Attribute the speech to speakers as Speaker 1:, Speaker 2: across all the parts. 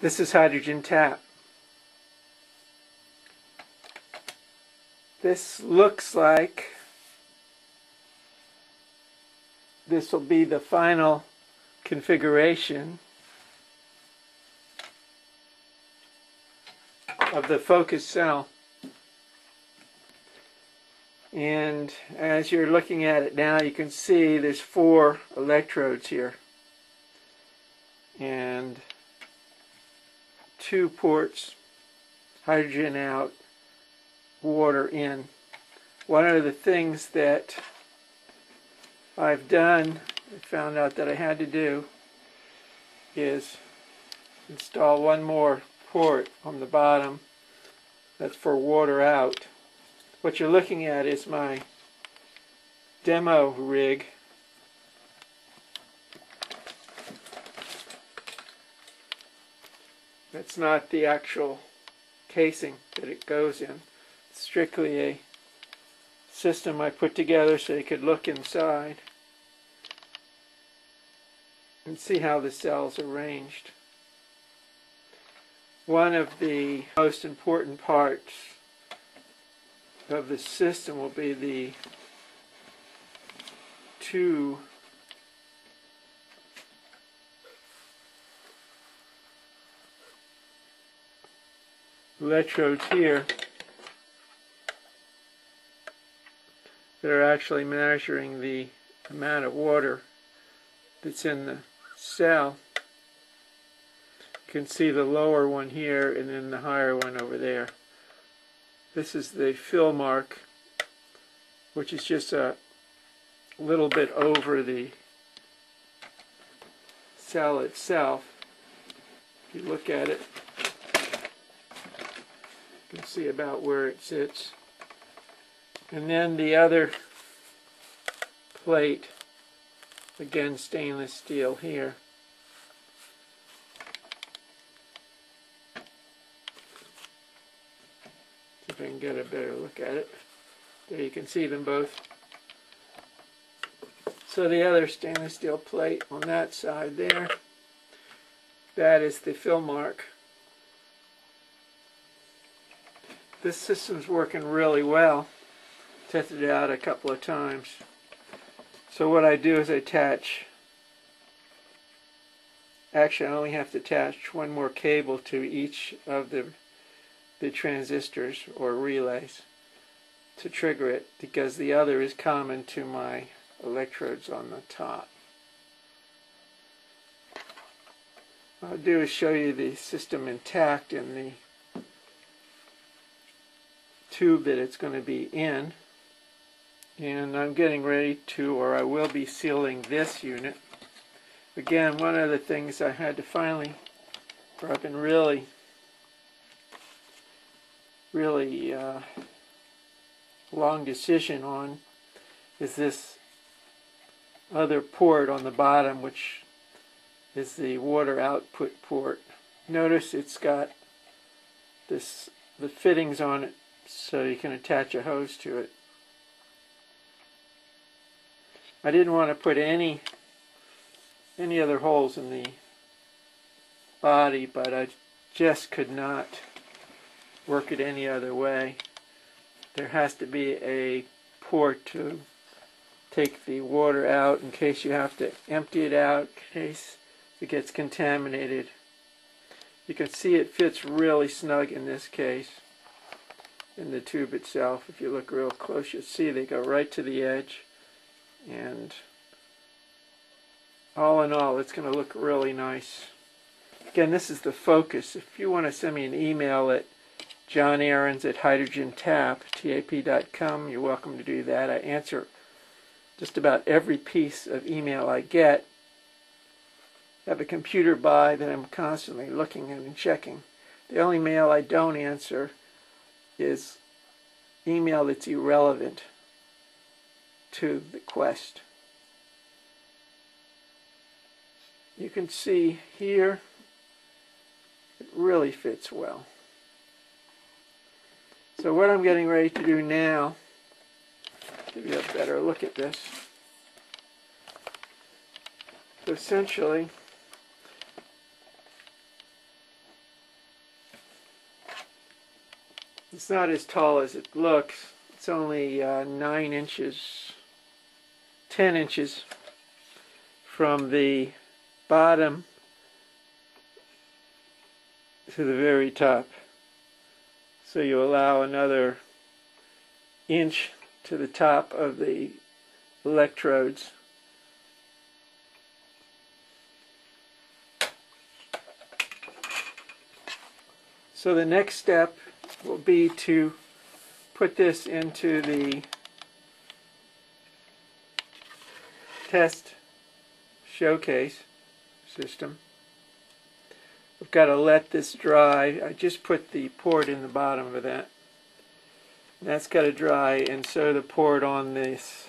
Speaker 1: This is hydrogen tap. This looks like this will be the final configuration of the focus cell. And as you're looking at it now, you can see there's four electrodes here. And two ports, hydrogen out, water in. One of the things that I've done, I found out that I had to do, is install one more port on the bottom that's for water out. What you're looking at is my demo rig. That's not the actual casing that it goes in. It's strictly a system I put together so you could look inside and see how the cells are arranged. One of the most important parts of the system will be the two electrodes here that are actually measuring the amount of water that's in the cell. You can see the lower one here and then the higher one over there. This is the fill mark, which is just a little bit over the cell itself. If you look at it, can see about where it sits. And then the other plate, again stainless steel here. See if I can get a better look at it. There you can see them both. So the other stainless steel plate on that side there, that is the fill mark. This system's working really well tested it out a couple of times. So what I do is I attach, actually I only have to attach one more cable to each of the, the transistors or relays to trigger it because the other is common to my electrodes on the top. What I'll do is show you the system intact in the tube that it's going to be in. And I'm getting ready to or I will be sealing this unit. Again one of the things I had to finally or I've been really really uh, long decision on is this other port on the bottom which is the water output port. Notice it's got this the fittings on it so you can attach a hose to it I didn't want to put any any other holes in the body, but I just could not work it any other way. There has to be a port to take the water out in case you have to empty it out in case it gets contaminated. You can see it fits really snug in this case in the tube itself. If you look real close, you'll see they go right to the edge. And all in all it's going to look really nice. Again this is the focus. If you want to send me an email at John Aarons at hydrogentap.com you're welcome to do that. I answer just about every piece of email I get. I have a computer by that I'm constantly looking at and checking. The only mail I don't answer is email that's irrelevant to the quest. You can see here it really fits well. So what I'm getting ready to do now, give you a better look at this. So essentially, It's not as tall as it looks. It's only uh, 9 inches, 10 inches from the bottom to the very top. So you allow another inch to the top of the electrodes. So the next step will be to put this into the test showcase system. I've got to let this dry. I just put the port in the bottom of that. That's got to dry and so the port on this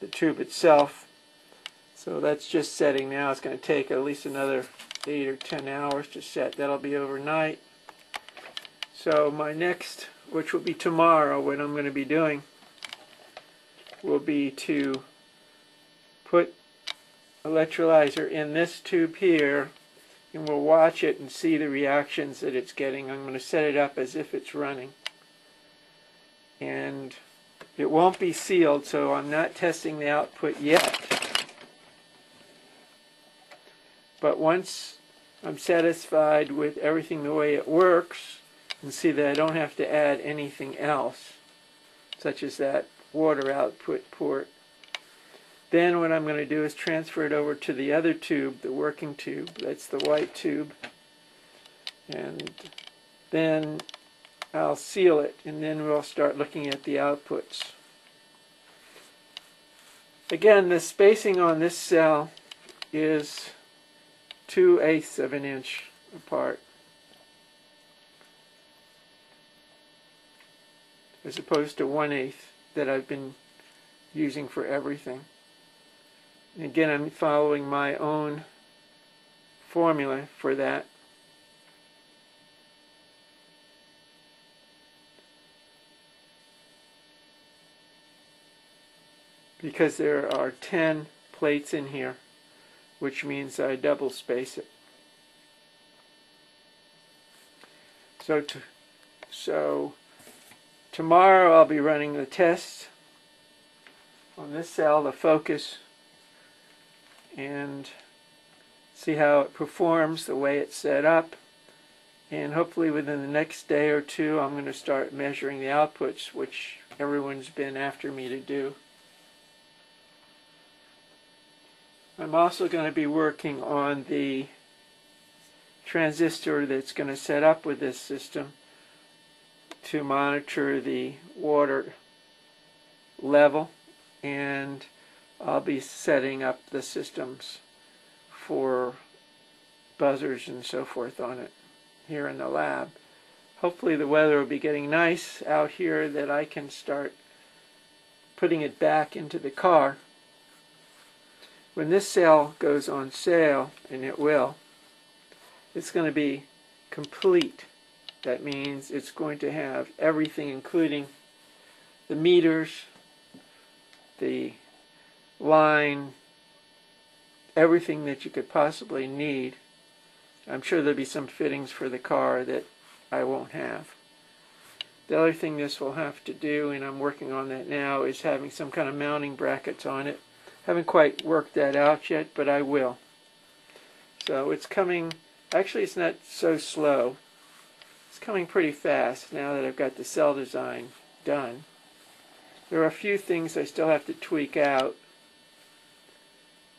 Speaker 1: the tube itself. So that's just setting now. It's going to take at least another 8 or 10 hours to set. That'll be overnight. So my next, which will be tomorrow, what I'm going to be doing will be to put electrolyzer in this tube here and we'll watch it and see the reactions that it's getting. I'm going to set it up as if it's running. And it won't be sealed, so I'm not testing the output yet. But once I'm satisfied with everything the way it works, and see that I don't have to add anything else, such as that water output port, then what I'm going to do is transfer it over to the other tube, the working tube. That's the white tube. And then I'll seal it and then we'll start looking at the outputs. Again, the spacing on this cell is 2 eighths of an inch apart. As opposed to 1 eighth that I've been using for everything. Again, I'm following my own formula for that. Because there are 10 plates in here, which means I double space it. So, to, so tomorrow I'll be running the test on this cell, the focus and see how it performs the way it's set up and hopefully within the next day or two I'm going to start measuring the outputs which everyone's been after me to do. I'm also going to be working on the transistor that's going to set up with this system to monitor the water level and I'll be setting up the systems for buzzers and so forth on it here in the lab. Hopefully the weather will be getting nice out here that I can start putting it back into the car. When this cell goes on sale, and it will, it's going to be complete. That means it's going to have everything including the meters, the line, everything that you could possibly need. I'm sure there'll be some fittings for the car that I won't have. The other thing this will have to do, and I'm working on that now, is having some kind of mounting brackets on it. Haven't quite worked that out yet, but I will. So it's coming, actually it's not so slow. It's coming pretty fast now that I've got the cell design done. There are a few things I still have to tweak out,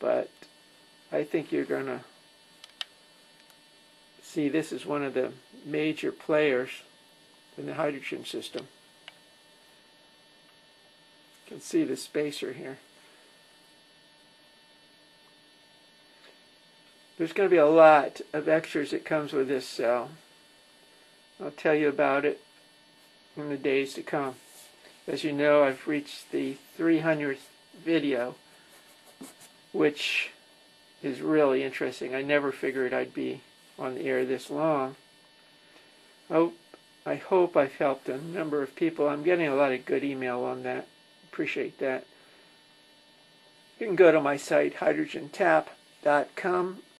Speaker 1: but I think you're going to see this is one of the major players in the hydrogen system. You can see the spacer here. There's going to be a lot of extras that comes with this cell. I'll tell you about it in the days to come. As you know, I've reached the 300th video which is really interesting. I never figured I'd be on the air this long. Oh, I hope I've helped a number of people. I'm getting a lot of good email on that. Appreciate that. You can go to my site, hydrogentap.com,